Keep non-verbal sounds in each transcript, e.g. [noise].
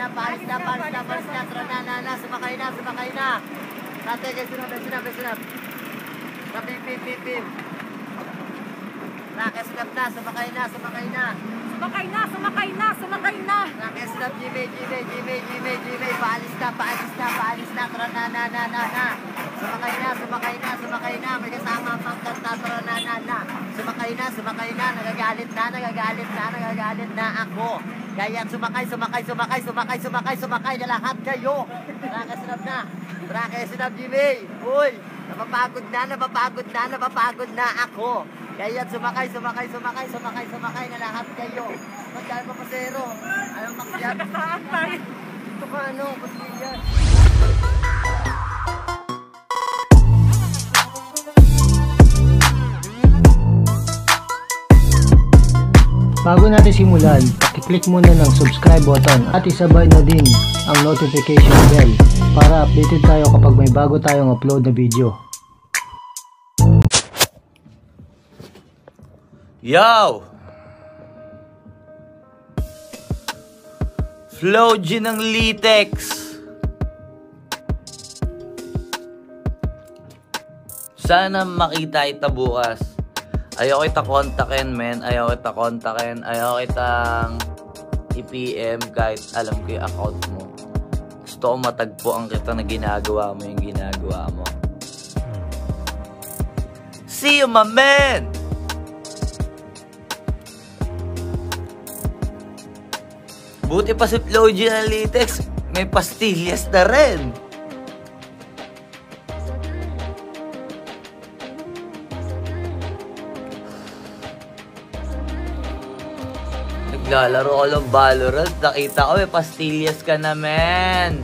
na, paalis na, paalis na, paalis na. Tara na, na, na, sumakay na, sumakay na. Tate, guys, sinab, sinab, sinab. Sa pip, pip, pip, pip. Nakasinab na, sumakay na, sumakay na. Sumakay na, sumakay na, sumakay na. Nakasinab, Jimmy, Jimmy, Jimmy, Jimmy, Jimmy. Paalis na, paalis na, paalis na. Tara na, na, na, na, na. Sumakay na, sumakay na, sumakay na. May kasama ang pangkanta. Tara na, na, na. Sumakay na, sumakay na. Nagagalit na, nagagalit na, nagagalit na ako. Kaya sumakay, sumakay, sumakay, sumakay, sumakay, sumakay na lahat kayo. Nakasinab na. Nakasinab, Jimmy. Uy, napapagod na, napapagod na, napapagod na ako. Kaya sumakay, sumakay, sumakay, sumakay, sumakay na lahat kayo. Magkano pa pasero? Ayaw makyat. Ito ka ano, pastilyan. Bago natin simulan, pakiclick muna ng subscribe button at isabay na din ang notification bell para updated tayo kapag may bago tayong upload na video. Yo! Flow ng Litex. Sana makita kita bukas. Ayaw kita kontakin, men. Ayaw kita kontakin. Ayaw kitang i-PM kahit alam ko yung account mo. Gusto ko matagpuan kita na ginagawa mo yung ginagawa mo. See you, my man! Buti pa si Flow Litex, may pastillas na rin. Naglalaro ko ng Valorant, nakita ko may pastillas ka na, men.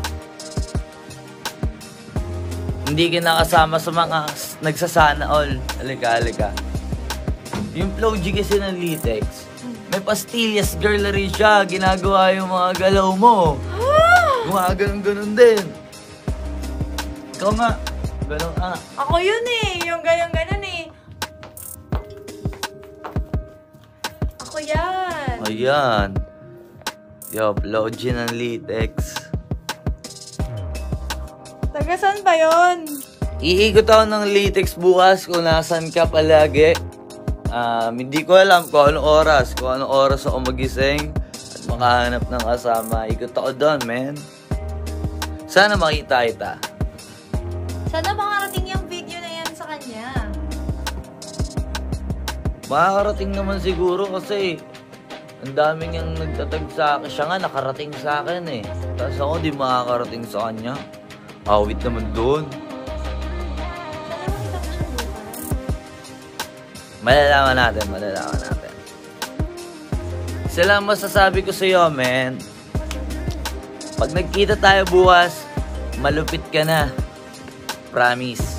Hindi ka nakasama sa mga nagsasana all. Halika, halika. Yung Flow G kasi ng Litex, may pastillas girl na rin siya. Ginagawa yung mga galaw mo. Gumaganon-ganon din. Ikaw nga. Ganon ah. Ako yun eh, yung ganyan-ganon eh. Ako yan. Ayan. Yo, Flow G ng Litex. Taga saan ba yun? Iikot ako ng latex bukas kung nasan ka palagi. Um, hindi ko alam kung anong oras, kung anong oras ako magising at makahanap ng kasama. Ikot ako doon, man. Sana makita kita. Sana makarating yung video na yan sa kanya. Makakarating naman siguro kasi ang daming yung nagtatag sa akin. Siya nga nakarating sa akin eh. Tapos ako di makakarating sa kanya. Awit naman doon. Malalaman natin, malalaman natin. Lang masasabi ko sa'yo, men. Pag nagkita tayo bukas, malupit ka na. Promise.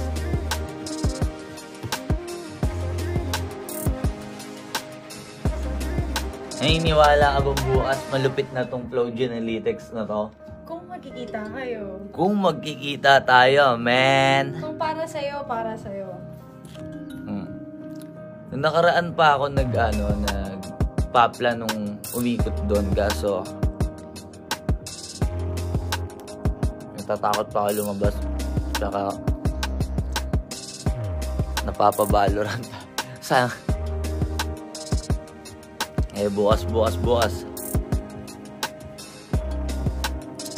Naniniwala ka ba bukas malupit na tong Flow Genelitex na to? Kung magkikita kayo. Kung magkikita tayo, man. Kung para sa'yo, para sa'yo. Hmm. Nung nakaraan pa ako nag ano, nag papla nung umikot doon kaso natatakot pa ako lumabas tsaka napapabalorant [laughs] sa eh bukas bukas bukas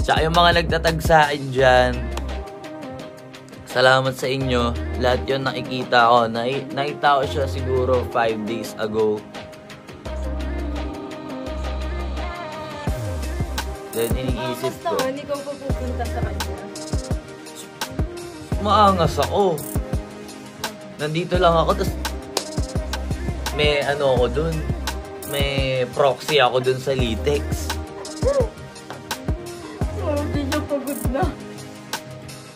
tsaka yung mga nagtatag sa akin dyan Salamat sa inyo. Lahat yun nakikita ko. Nai nakita ko siya siguro 5 days ago. Then iniisip Basta ko, naman, ikaw pa pupunta sa kanya. maangas ako. Nandito lang ako, tapos may ano ako dun. May proxy ako dun sa Litex. Oh, hindi niya pagod na.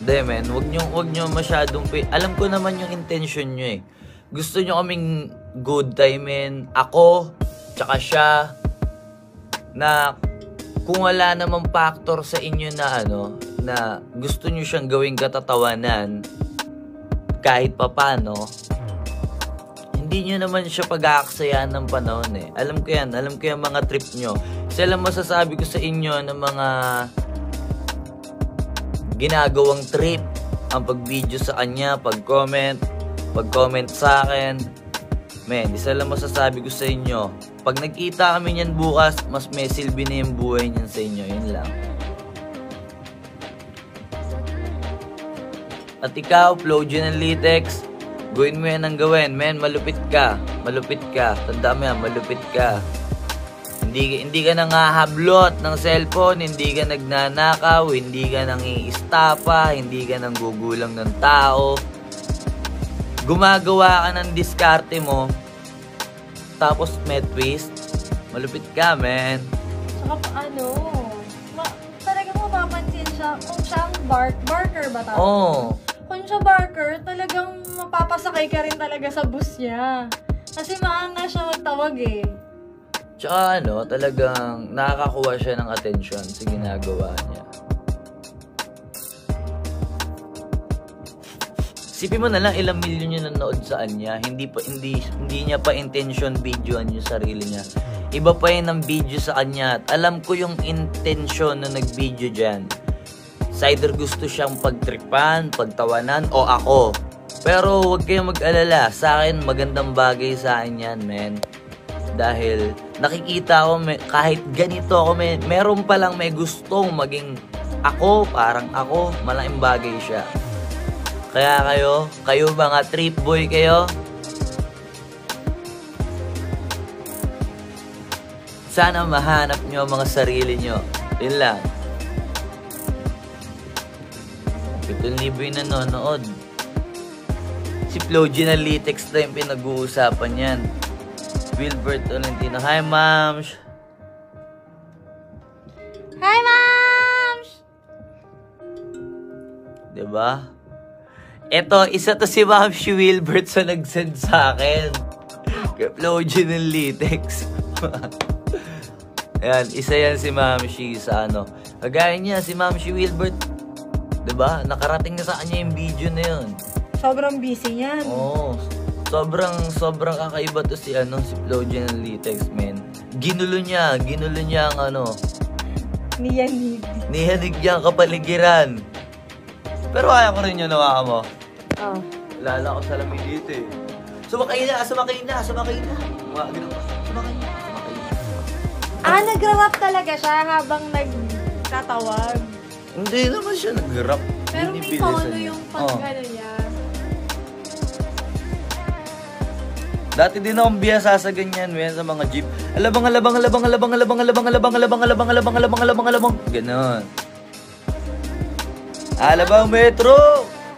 Hindi, men. Huwag nyo, huwag nyo masyadong... Alam ko naman yung intention nyo eh. Gusto nyo kaming good time in ako, tsaka siya, na kung wala namang factor sa inyo na ano, na gusto nyo siyang gawing katatawanan, kahit papano, hindi nyo naman siya pag-aaksayaan ng panahon eh. Alam ko yan, alam ko yung mga trip nyo. Isa lang masasabi ko sa inyo ng mga ginagawang trip ang pag-video sa kanya, pag-comment, pag-comment sa akin. Men, isa lang masasabi ko sa inyo. Pag nagkita kami niyan bukas, mas may silbi na yung buhay niyan sa inyo. Yun lang. At ikaw, Flojo ng Litex, gawin mo yan ang gawin. Men, malupit ka. Malupit ka. Tanda mo yan, malupit ka. Hindi, hindi ka nang hahablot ng cellphone, hindi ka nagnanakaw, hindi ka nang iistapa, hindi ka nang gugulang ng tao. Gumagawa ka ng diskarte mo, tapos may twist. Malupit ka, man. Saka pa- ano, ma talagang mapapansin siya kung siya ang bark, barker ba tawag? Oh. Kung siya barker, talagang mapapasakay ka rin talaga sa bus niya. Kasi maanga siya magtawag eh. Tsaka ano, talagang nakakakuha siya ng atensyon sa ginagawa niya. Sipin mo na lang ilang milyon yung nanood sa kanya. Hindi pa hindi hindi niya pa intention videoan yung sarili niya. Iba pa yun ang video sa kanya. At alam ko yung intention na nag-video diyan. Sa either gusto siyang pagtripan, pagtawanan o ako. Pero huwag kayong mag-alala. Sa akin magandang bagay sa akin yan, men. Dahil nakikita ko may, kahit ganito ako may meron pa lang may gustong maging ako, parang ako, malaking bagay siya. Kaya kayo, kayo mga trip boy kayo, sana mahanap nyo ang mga sarili nyo. Yun lang. 7,000 yung nanonood. Si Floji na Litex na yung pinag-uusapan yan. Wilbert Tolentino. Hi, ma'ams. Hi, Mams! Diba? Eto, isa to si Ma'am si Wilbert sa nag-send sa akin. Kay Floji ng Litex. [laughs] Ayan, isa yan si Ma'am Shi sa ano. Kagaya niya, si Ma'am si Wilbert. Diba? Nakarating na sa kanya yung video na yun. Sobrang busy niyan. Oo. sobrang, sobrang kakaiba to si, ano, si Floji ng Litex, man. Ginulo niya, ginulo niya ang ano, Niyanig. nihanig niya ang kapaligiran. Pero kaya ko rin yun, nawa mo. Oh. Lala ko sa lamig dito eh. Sumakay na, sumakay na, sumakay na. Mga ganun pa. Sumakay na, sumakay na. Ah, nag-rap talaga siya habang nagtatawag. Hindi naman siya nag-rap. Pero may tono yung Oo. pag ano niya. Dati din akong biyasa sa ganyan, men, sa mga jeep. Alabang, alabang, alabang, alabang, alabang, alabang, alabang, alabang, alabang, alabang, alabang, alabang, alabang. Ganon. Alabang metro!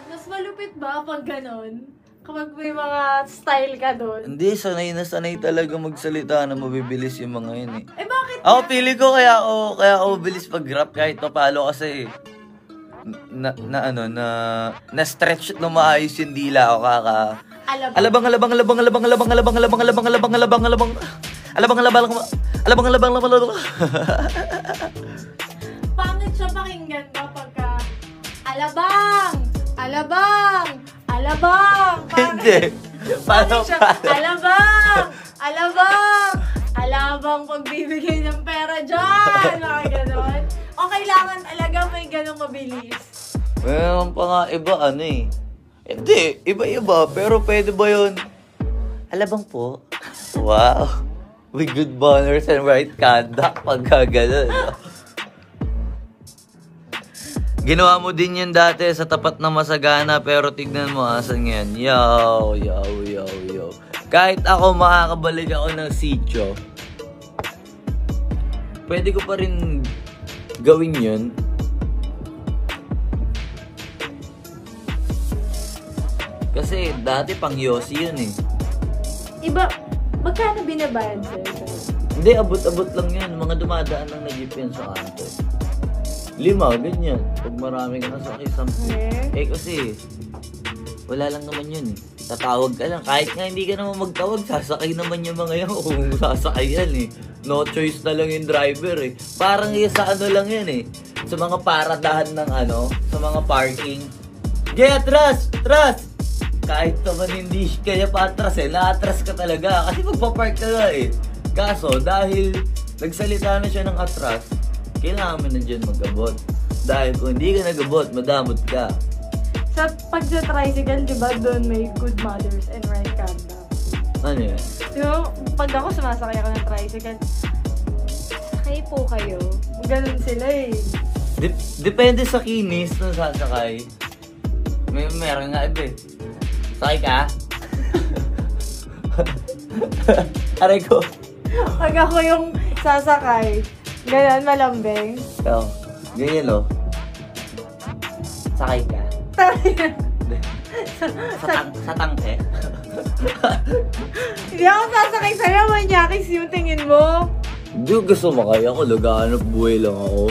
Mas malupit ba pag ganon? Kapag may mga style ka doon. Hindi, sanay na sanay talaga magsalita na mabibilis yung mga yun eh. Eh bakit? Ako, pili ko kaya ako, kaya ako bilis pag-rap kahit pa palo kasi na, na ano, na, na stretch na maayos yung dila ako kaka. Alabang, alabang, alabang, alabang, alabang, alabang, alabang, alabang, alabang, alabang, alabang, alabang, alabang, alabang, alabang, alabang, alabang, alabang. Pangit siya pakinggan kapag ka, alabang! Alabang! Alabang! Hindi. Paano, paano? alabang! Alabang! Alabang pagbibigay ng pera dyan! Mga ganon. O kailangan talaga may ganong mabilis. Meron pa nga iba, ano eh. Hindi, iba-iba. Pero pwede ba yun? Alabang po. Wow. With good manners and right conduct. Pagka ganun. Ginawa mo din yun dati sa tapat ng masagana pero tignan mo asan ngayon. Yo, yo, yo, yo. Kahit ako makakabalik ako ng sityo, pwede ko pa rin gawin yun Kasi dati pang Yossi yun eh. Iba, magkano binabayad sa'yo? Hindi, abot-abot lang yun. Mga dumadaan lang na jeep yan sa kanto. Lima, ganyan. Pag marami ka na sa sampu. Eh? Eh kasi, wala lang naman yun. Tatawag ka lang. Kahit nga hindi ka naman magtawag, sasakay naman yung mga yan kung sasakay yan eh. No choice na lang yung driver eh. Parang yung sa ano lang yan eh. Sa mga paradahan ng ano, sa mga parking. Yeah, atras! Atras! Kahit naman hindi kaya pa atras eh, na-atras ka talaga kasi magpa-park ka nga eh. Kaso, dahil nagsalita na siya ng atras, kailangan mo na dyan magabot. Dahil kung hindi ka nagabot, madamot ka. Sa pag sa tricycle, di ba, doon may good mothers and right conduct. Ano yan? Yung, pag ako sumasakay ako ng tricycle, sakay po kayo. Ganun sila eh. Dep- depende sa kinis ng sasakay. May meron nga iba eh. Sakay ka? [laughs] Aray ko. Pag ako yung sasakay, ganun, malambing. Ikaw, ganyan o. Sakay ka? sa, tang sa tangke? [laughs] Hindi ako sasakay sa'yo, manyakis yung tingin mo. Hindi ko gusto makay ako. Laganap buhay lang ako.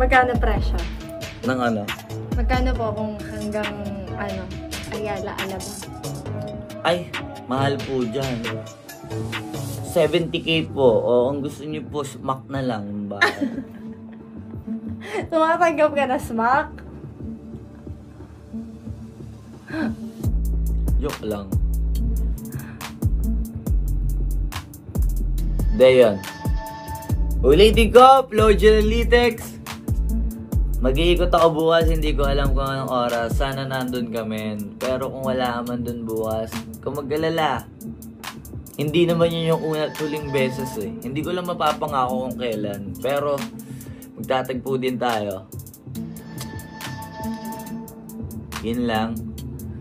Magkano presyo? Nang ano? Magkano po kung hanggang, ano, Ayala, Alaba? Ay, mahal po dyan. 70k po. O, ang gusto niyo po, smack na lang. Ba? [laughs] Tumatanggap ka na smack? [gasps] Joke lang. De yun. Ulitin ko, Flow Analytics. Mag-iikot ako bukas, hindi ko alam kung anong oras. Sana nandun kami. Pero kung wala man dun bukas, kung mag-alala. Hindi naman yun yung una at huling beses eh. Hindi ko lang mapapangako kung kailan. Pero, magtatagpo din tayo. Yun lang.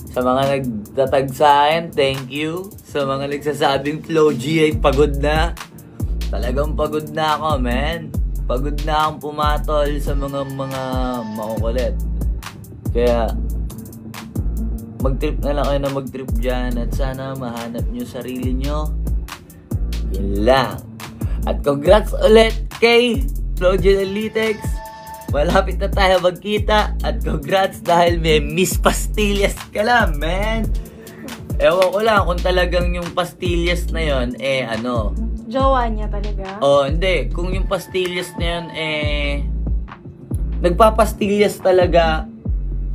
Sa mga nagtatag sa akin, thank you. Sa mga nagsasabing Flow G ay pagod na. Talagang pagod na ako, man. Pagod na akong pumatol sa mga mga makukulit. Kaya, mag-trip na lang kayo na mag-trip dyan at sana mahanap nyo sarili nyo. Yun lang. At congrats ulit kay Flow Analytics. Malapit na tayo magkita at congrats dahil may Miss Pastillas ka lang, man. Ewan ko lang kung talagang yung pastillas na yon eh ano. Jowa niya talaga? Oh, hindi. Kung yung pastillas na yun eh nagpapastillas talaga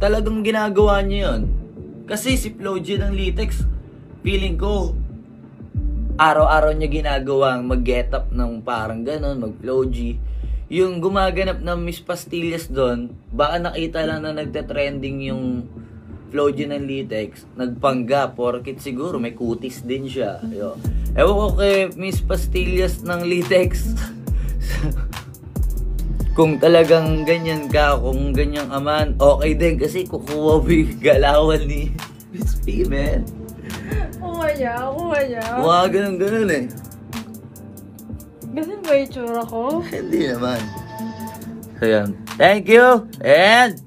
talagang ginagawa niya yun. Kasi si Flo G ng Litex, feeling ko, araw-araw niya ginagawang mag-get up ng parang ganon, mag-Flo G. Yung gumaganap ng Miss Pastillas doon, baka nakita lang na nagte-trending yung Flo G ng Litex, nagpangga, porkit siguro may kutis din siya. Yo. Ewan ko kay Miss Pastillas ng Litex. [laughs] kung talagang ganyan ka, kung ganyan ka man, okay din kasi kukuha mo yung galawan ni Miss P, man. Kuha niya. Mga ganun-ganun eh. Ganun ba yung tsura ko? [laughs] Hindi naman. So yan. Thank you and